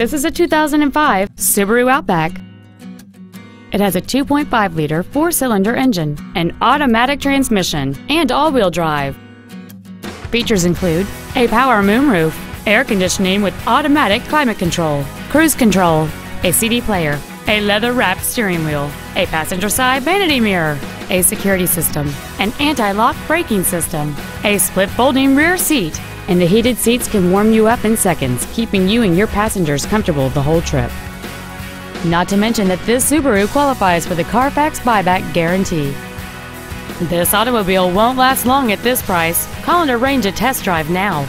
This is a 2005 Subaru Outback. It has a 2.5-liter four-cylinder engine, an automatic transmission, and all-wheel drive. Features include a power moonroof, air conditioning with automatic climate control, cruise control, a CD player, a leather-wrapped steering wheel, a passenger side vanity mirror, a security system, an anti-lock braking system, a split folding rear seat, and the heated seats can warm you up in seconds, keeping you and your passengers comfortable the whole trip. Not to mention that this Subaru qualifies for the Carfax buyback guarantee. This automobile won't last long at this price. Call and arrange a test drive now.